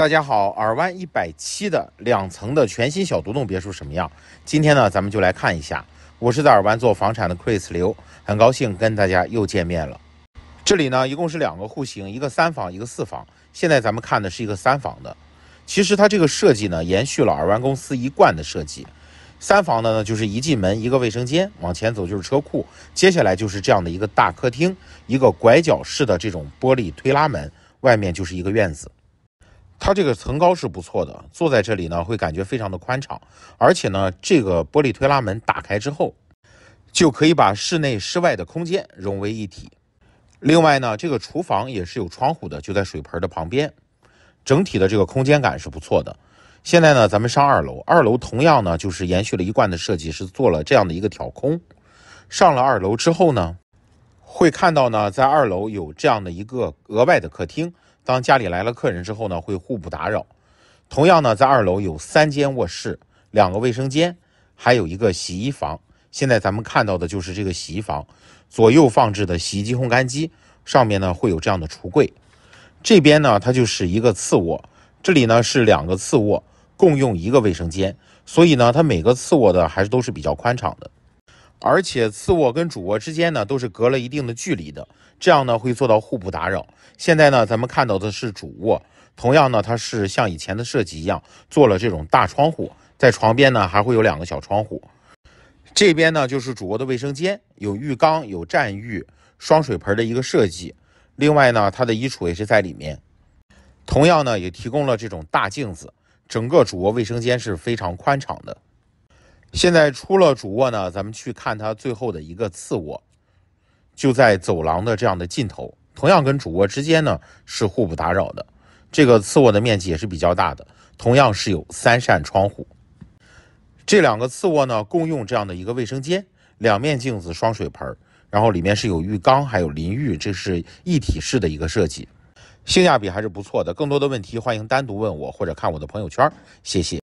大家好，耳湾一百七的两层的全新小独栋别墅什么样？今天呢，咱们就来看一下。我是在耳湾做房产的 Chris 刘，很高兴跟大家又见面了。这里呢，一共是两个户型，一个三房，一个四房。现在咱们看的是一个三房的。其实它这个设计呢，延续了耳湾公司一贯的设计。三房的呢，就是一进门一个卫生间，往前走就是车库，接下来就是这样的一个大客厅，一个拐角式的这种玻璃推拉门，外面就是一个院子。它这个层高是不错的，坐在这里呢会感觉非常的宽敞，而且呢这个玻璃推拉门打开之后，就可以把室内室外的空间融为一体。另外呢，这个厨房也是有窗户的，就在水盆的旁边，整体的这个空间感是不错的。现在呢，咱们上二楼，二楼同样呢就是延续了一贯的设计，是做了这样的一个挑空。上了二楼之后呢，会看到呢在二楼有这样的一个额外的客厅。当家里来了客人之后呢，会互不打扰。同样呢，在二楼有三间卧室、两个卫生间，还有一个洗衣房。现在咱们看到的就是这个洗衣房，左右放置的洗衣机、烘干机，上面呢会有这样的橱柜。这边呢，它就是一个次卧，这里呢是两个次卧，共用一个卫生间，所以呢，它每个次卧的还是都是比较宽敞的。而且次卧跟主卧之间呢，都是隔了一定的距离的，这样呢会做到互不打扰。现在呢，咱们看到的是主卧，同样呢，它是像以前的设计一样做了这种大窗户，在床边呢还会有两个小窗户。这边呢就是主卧的卫生间，有浴缸、有站浴、双水盆的一个设计。另外呢，它的衣橱也是在里面，同样呢也提供了这种大镜子。整个主卧卫生间是非常宽敞的。现在出了主卧呢，咱们去看它最后的一个次卧，就在走廊的这样的尽头，同样跟主卧之间呢是互不打扰的。这个次卧的面积也是比较大的，同样是有三扇窗户。这两个次卧呢共用这样的一个卫生间，两面镜子，双水盆，然后里面是有浴缸，还有淋浴，这是一体式的一个设计，性价比还是不错的。更多的问题欢迎单独问我或者看我的朋友圈，谢谢。